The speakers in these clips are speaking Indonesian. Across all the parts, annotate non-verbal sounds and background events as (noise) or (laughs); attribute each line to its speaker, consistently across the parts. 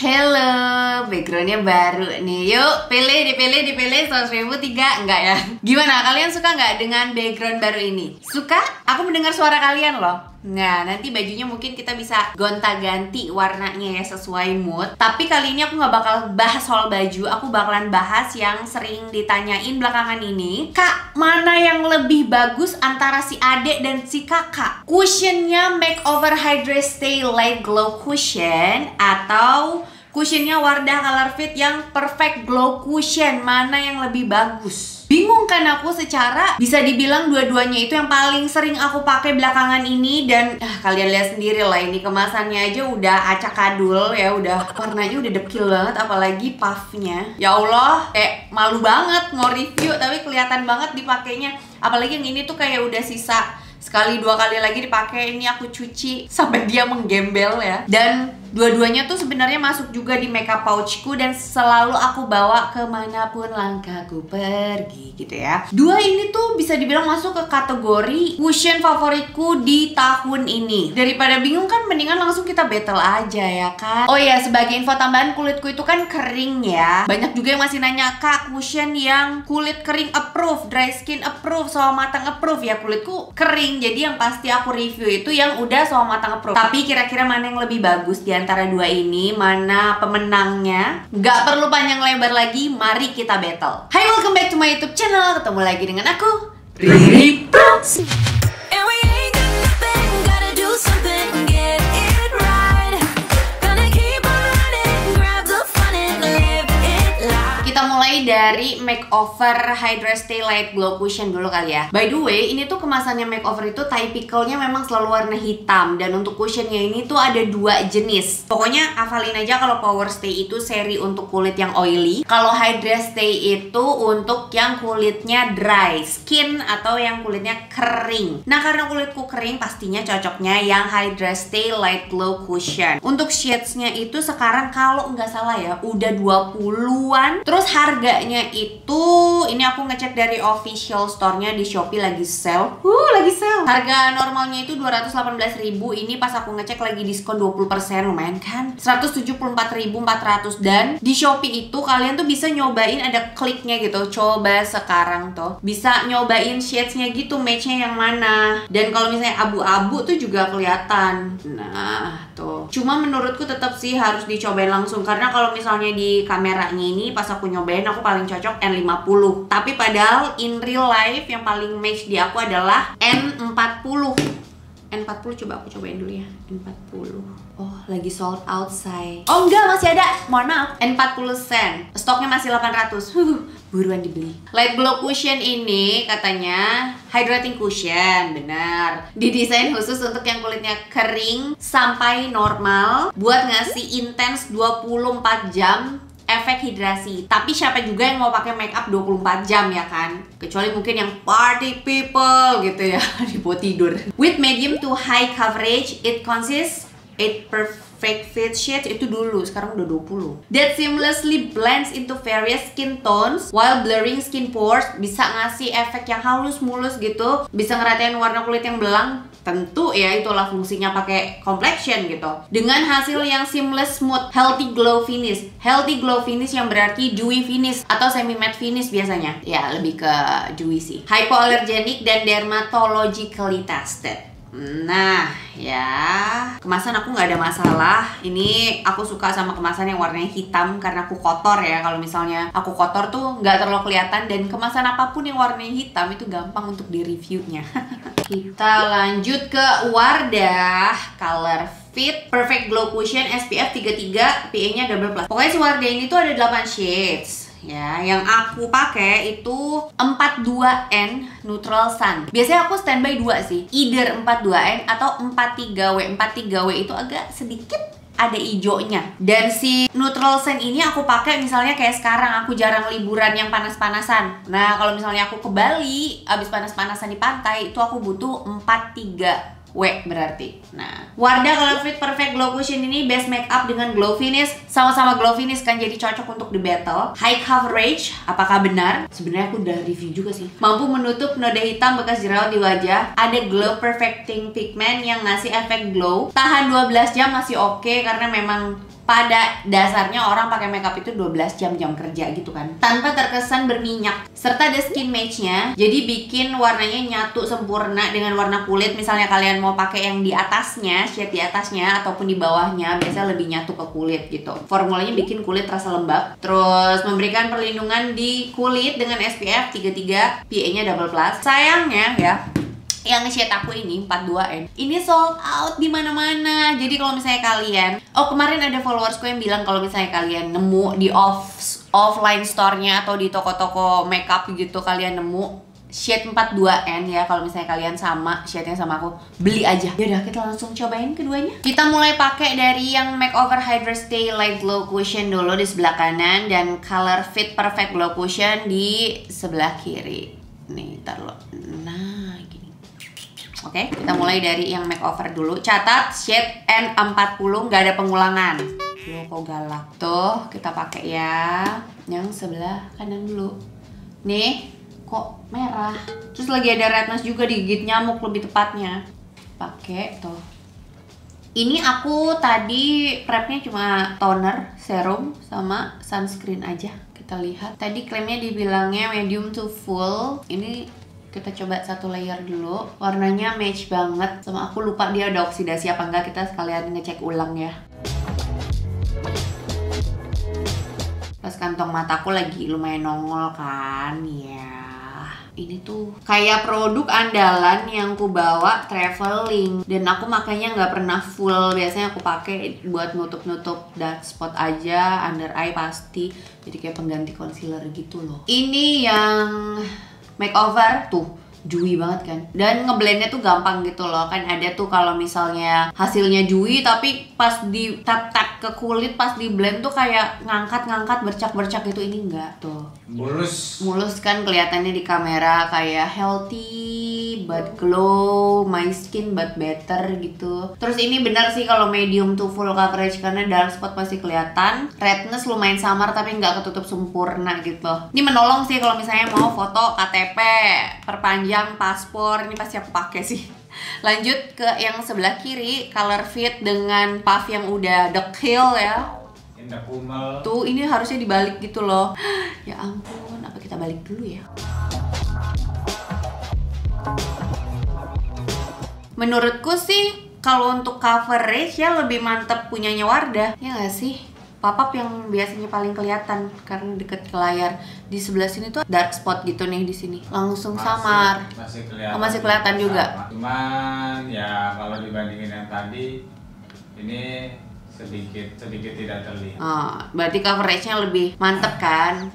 Speaker 1: Hello, backgroundnya baru nih. Yuk, pilih, dipilih, dipilih 100 ribu tiga enggak ya? Gimana? Kalian suka nggak dengan background baru ini? Suka? Aku mendengar suara kalian loh. Nah, nanti bajunya mungkin kita bisa gonta-ganti warnanya ya sesuai mood. Tapi kali ini aku nggak bakal bahas soal baju, aku bakalan bahas yang sering ditanyain belakangan ini. Kak, mana yang lebih bagus antara si adek dan si kakak? Cushionnya Makeover Hydra Stay Light Glow Cushion atau Cushionnya Wardah Color Fit yang perfect glow cushion. Mana yang lebih bagus? Bingung kan aku secara bisa dibilang dua-duanya itu yang paling sering aku pakai belakangan ini. Dan ah, kalian lihat sendiri lah ini kemasannya aja udah acak kadul ya Udah warnanya udah dekil banget apalagi puffnya. Ya Allah kayak malu banget mau review tapi kelihatan banget dipakainya. Apalagi yang ini tuh kayak udah sisa sekali dua kali lagi dipakai ini aku cuci sampai dia menggembel ya. Dan Dua-duanya tuh sebenarnya masuk juga di makeup pouchku dan selalu aku bawa ke mana pun langkahku pergi gitu ya. Dua ini tuh bisa dibilang masuk ke kategori cushion favoritku di tahun ini. Daripada bingung kan mendingan langsung kita battle aja ya kan. Oh iya sebagai info tambahan kulitku itu kan kering ya. Banyak juga yang masih nanya kak cushion yang kulit kering approve, dry skin approve, sawo matang approve ya kulitku kering. Jadi yang pasti aku review itu yang udah sawo matang approve. Tapi kira-kira mana yang lebih bagus dia antara dua ini mana pemenangnya Gak perlu panjang lebar lagi, mari kita battle. Hai welcome back to my youtube channel, ketemu lagi dengan aku Riri Prox dari makeover Hydra Stay Light Glow Cushion dulu kali ya. By the way, ini tuh kemasannya makeover itu typicalnya memang selalu warna hitam. Dan untuk cushionnya ini tuh ada dua jenis. Pokoknya hafalin aja kalau Power Stay itu seri untuk kulit yang oily. Kalau Hydra Stay itu untuk yang kulitnya dry skin atau yang kulitnya kering. Nah karena kulitku kering pastinya cocoknya yang Hydra Stay Light Glow Cushion. Untuk shadesnya itu sekarang kalau nggak salah ya udah 20-an Terus harga harganya itu ini aku ngecek dari official store-nya di Shopee lagi sale. Uh, lagi sale. Harga normalnya itu 218.000. Ini pas aku ngecek lagi diskon 20% lumayan kan? 174.400 dan di Shopee itu kalian tuh bisa nyobain ada kliknya gitu. Coba sekarang tuh bisa nyobain shades-nya gitu, match-nya yang mana. Dan kalau misalnya abu-abu tuh juga kelihatan. Nah, tuh. Cuma menurutku tetap sih harus dicobain langsung karena kalau misalnya di kameranya ini pas aku nyobain nyobain aku paling cocok N50 tapi padahal in real life yang paling match di aku adalah N40 N40 coba aku cobain dulu ya. N40 Oh lagi sold out say. Oh enggak masih ada. Mohon maaf. N40 sen. Stoknya masih 800 huh, Buruan dibeli. Light Glow Cushion ini katanya Hydrating Cushion. Benar. Didesain khusus untuk yang kulitnya kering Sampai normal. Buat ngasih intens 24 jam efek hidrasi. Tapi siapa juga yang mau pakai make up 24 jam ya kan? Kecuali mungkin yang party people gitu ya, (laughs) di buat tidur. With medium to high coverage, it consists it perfect fit shade itu dulu, sekarang udah 20. That seamlessly blends into various skin tones while blurring skin pores, bisa ngasih efek yang halus mulus gitu, bisa ngeratain warna kulit yang belang tentu ya itulah fungsinya pakai complexion gitu. Dengan hasil yang seamless smooth healthy glow finish. Healthy glow finish yang berarti dewy finish atau semi matte finish biasanya. Ya lebih ke dewy sih. Hypoallergenic dan dermatologically tested Nah, ya kemasan aku nggak ada masalah. Ini aku suka sama kemasan yang warnanya hitam karena aku kotor ya. Kalau misalnya aku kotor tuh nggak terlalu kelihatan dan kemasan apa pun yang warnanya hitam itu gampang untuk di reviewnya. (laughs) Kita lanjut ke Wardah Color Fit Perfect Glow Cushion SPF 33 PA-nya double plus. Pokoknya si Wardah ini tuh ada 8 shades ya. Yang aku pakai itu 42N Neutral Sun. Biasanya aku standby 2 sih. Either 42N atau 43W 43W itu agak sedikit ada hijaunya dan si neutral sun ini aku pakai misalnya kayak sekarang. Aku jarang liburan yang panas-panasan. Nah kalau misalnya aku ke Bali abis panas-panasan di pantai itu aku butuh 43 W berarti. Nah, Wardah Color Fit Perfect Glow Cushion ini best makeup dengan glow finish, sama-sama glow finish kan jadi cocok untuk di battle. High coverage, apakah benar? Sebenarnya aku udah review juga sih. Mampu menutup noda hitam bekas jerawat di wajah. Ada glow perfecting pigment yang ngasih efek glow. Tahan 12 jam masih oke okay, karena memang pada dasarnya orang pakai makeup itu 12 jam jam kerja gitu kan. Tanpa terkesan berminyak. Serta ada skin matchnya. Jadi bikin warnanya nyatu sempurna dengan warna kulit. Misalnya kalian mau pakai yang di atasnya shade di atasnya ataupun di bawahnya biasanya lebih nyatu ke kulit gitu. Formulanya bikin kulit terasa lembab. Terus memberikan perlindungan di kulit dengan SPF 33 PA nya double plus. Sayangnya ya yang nge-shade aku ini 42N ini sold out di mana-mana. Jadi kalau misalnya kalian oh kemarin ada followersku yang bilang kalau misalnya kalian nemu di off offline store-nya atau di toko-toko makeup gitu kalian nemu shade 42N ya. Kalau misalnya kalian sama shade-nya sama aku beli aja. Yaudah kita langsung cobain keduanya. Kita mulai pakai dari yang makeover hydra stay light glow cushion dulu di sebelah kanan dan color fit perfect glow cushion di sebelah kiri. Nih taruh Oke, okay, kita mulai dari yang makeover dulu. Catat shade N40 nggak ada pengulangan. Loh, kok galak. Tuh, kita pakai ya. Yang sebelah kanan dulu. Nih, kok merah. Terus lagi ada redness juga digigit nyamuk lebih tepatnya. Pakai tuh. Ini aku tadi prepnya cuma toner, serum, sama sunscreen aja. Kita lihat. Tadi klaimnya dibilangnya medium to full. Ini kita coba satu layer dulu. Warnanya match banget. Sama aku lupa dia ada oksidasi apa enggak. Kita sekalian ngecek ulang ya. Pas kantong mataku lagi lumayan nongol kan. Ya ini tuh kayak produk andalan yang ku bawa traveling. Dan aku makanya nggak pernah full. Biasanya aku pakai buat nutup-nutup dark spot aja under eye pasti. Jadi kayak pengganti concealer gitu loh. Ini yang makeover tuh dewy banget kan. Dan ngeblendnya tuh gampang gitu loh kan ada tuh kalau misalnya hasilnya dewy tapi pas di tap tap ke kulit pas di blend tuh kayak ngangkat-ngangkat bercak-bercak gitu. Ini enggak tuh.
Speaker 2: Mulus.
Speaker 1: Mulus kan kelihatannya di kamera kayak healthy but glow my skin but better gitu terus ini benar sih kalau medium to full coverage karena dark spot pasti kelihatan redness lumayan samar tapi nggak ketutup sempurna gitu ini menolong sih kalau misalnya mau foto KTP perpanjang paspor ini pasti aku pakai sih (laughs) Lanjut ke yang sebelah kiri, color fit dengan puff yang udah dekil ya. Tuh, ini harusnya dibalik gitu loh. (gasps) Ya ampun, apa kita balik dulu ya? Menurutku sih kalau untuk coverage ya lebih mantep punyanya Wardah, ya gak sih? papap yang biasanya paling kelihatan karena deket ke layar. Di sebelah sini tuh dark spot gitu nih di sini. Langsung masih, samar.
Speaker 2: masih kelihatan,
Speaker 1: oh, masih kelihatan juga.
Speaker 2: Sama. cuman ya kalau dibandingin yang tadi ini sedikit sedikit tidak terlihat.
Speaker 1: Oh, berarti coveragenya lebih mantep kan?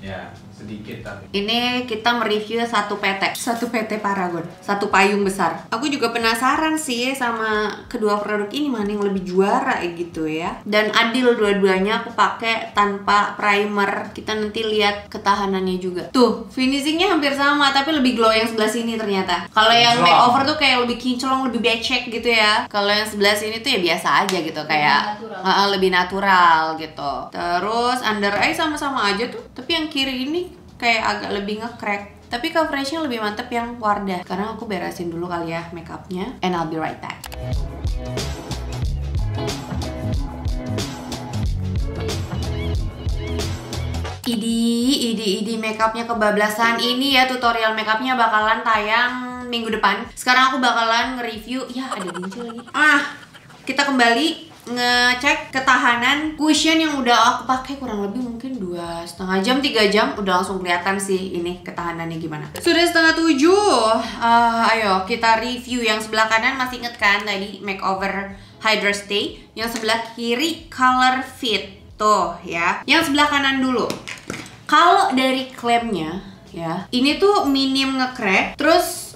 Speaker 2: Ya sedikit tapi.
Speaker 1: Ini kita mereview satu PT. Satu PT Paragon. Satu payung besar. Aku juga penasaran sih sama kedua produk ini mana yang lebih juara gitu ya. Dan adil dua-duanya aku pakai tanpa primer. Kita nanti lihat ketahanannya juga. Tuh finishingnya hampir sama tapi lebih glow yang sebelah sini ternyata. Kalau yang makeover tuh kayak lebih kinclong lebih becek gitu ya. Kalau yang sebelah sini tuh ya biasa aja gitu kayak lebih natural, uh, lebih natural gitu. Terus under eye sama-sama aja tuh. Tapi yang kiri ini kayak agak lebih nge-crack. Tapi coveragenya lebih mantep yang Wardah. Karena aku beresin dulu kali ya makeupnya and I'll be right back. Idi, idi, idi makeupnya kebablasan. Ini ya tutorial makeupnya bakalan tayang minggu depan. Sekarang aku bakalan nge-review, ya ada ginjal lagi. Ah, kita kembali ngecek ketahanan cushion yang udah aku pakai kurang lebih mungkin dua setengah jam tiga jam udah langsung kelihatan sih ini ketahanannya gimana. Sudah setengah tujuh uh, ayo kita review yang sebelah kanan. Masih inget kan tadi makeover Hydra Stay? Yang sebelah kiri color fit tuh ya. Yang sebelah kanan dulu. Kalau dari klaimnya ya ini tuh minim ngecrack terus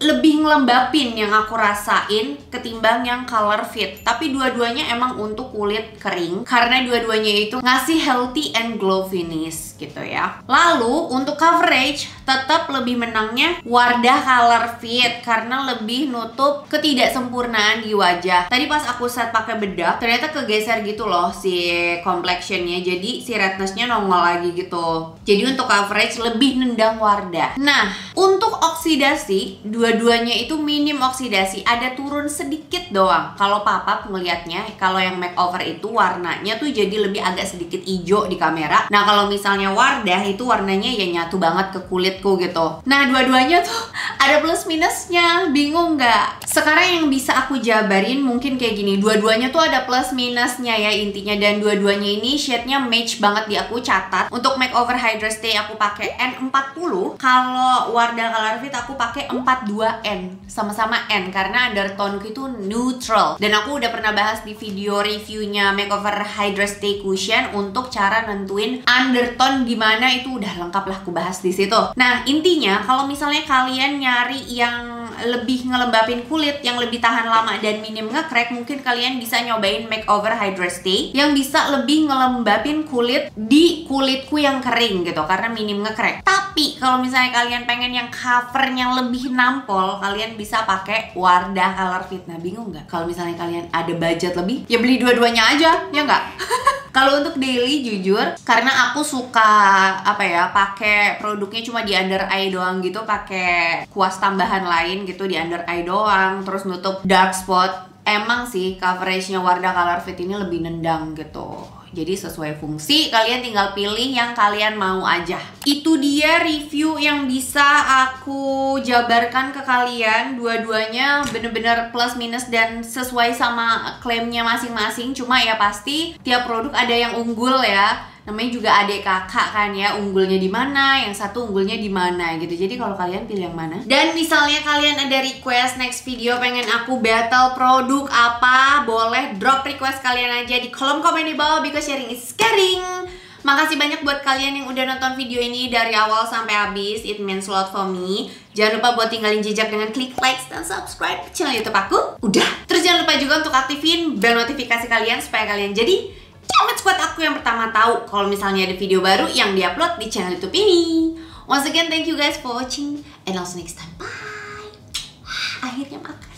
Speaker 1: lebih ngelembapin yang aku rasain ketimbang yang color fit. Tapi dua-duanya emang untuk kulit kering karena dua-duanya itu ngasih healthy and glow finish gitu ya. Lalu untuk coverage tetap lebih menangnya Wardah Color Fit karena lebih nutup ketidaksempurnaan di wajah. Tadi pas aku set pakai bedak ternyata kegeser gitu loh si complexionnya. Jadi si rednessnya nongol lagi gitu. Jadi untuk coverage lebih nendang Wardah nah untuk oksidasi dua dua-duanya itu minim oksidasi, ada turun sedikit doang. Kalau papa ngelihatnya, kalau yang makeover itu warnanya tuh jadi lebih agak sedikit hijau di kamera. Nah kalau misalnya Wardah itu warnanya ya nyatu banget ke kulitku gitu. Nah dua-duanya tuh (laughs) ada plus minusnya, bingung nggak? Sekarang yang bisa aku jabarin mungkin kayak gini, dua-duanya tuh ada plus minusnya ya intinya dan dua-duanya ini shade-nya match banget di aku catat. Untuk makeover Hydra Stay aku pakai N40, kalau Wardah Color Fit aku pakai 42N, sama-sama N karena undertone itu neutral. Dan aku udah pernah bahas di video reviewnya makeover Hydra Stay Cushion untuk cara nentuin undertone gimana itu udah lengkap lah aku bahas di situ. Nah, intinya kalau misalnya kalian nyari yang lebih ngelembapin kulit, yang lebih tahan lama dan minim ngekrek, mungkin kalian bisa nyobain makeover Hydra Stay yang bisa lebih ngelembapin kulit di kulitku yang kering gitu karena minim ngekrek. Tapi kalau misalnya kalian pengen yang covernya lebih nampol, kalian bisa pakai Wardah Color Fit. Nah, bingung nggak? Kalau misalnya kalian ada budget lebih, ya beli dua-duanya aja, ya nggak? (laughs) Kalau untuk daily jujur karena aku suka apa ya pakai produknya cuma di under eye doang gitu pakai kuas tambahan lain gitu di under eye doang terus nutup dark spot emang sih coveragenya Wardah Color Fit ini lebih nendang gitu jadi sesuai fungsi, kalian tinggal pilih yang kalian mau aja. Itu dia review yang bisa aku jabarkan ke kalian. Dua-duanya bener-bener plus minus dan sesuai sama klaimnya masing-masing. Cuma ya pasti tiap produk ada yang unggul ya namanya juga adik kakak kan ya unggulnya di mana yang satu unggulnya di mana gitu jadi kalau kalian pilih yang mana dan misalnya kalian ada request next video pengen aku battle produk apa boleh drop request kalian aja di kolom komen di bawah because sharing is caring Makasih banyak buat kalian yang udah nonton video ini dari awal sampai habis. It means a lot for me. Jangan lupa buat tinggalin jejak dengan klik like dan subscribe channel YouTube aku. Udah. Terus jangan lupa juga untuk aktifin bell notifikasi kalian supaya kalian jadi Jamet Squad aku yang pertama tahu kalau misalnya ada video baru yang diupload di channel YouTube ini. Once again, thank you guys for watching and also next time. Bye. Akhirnya makan.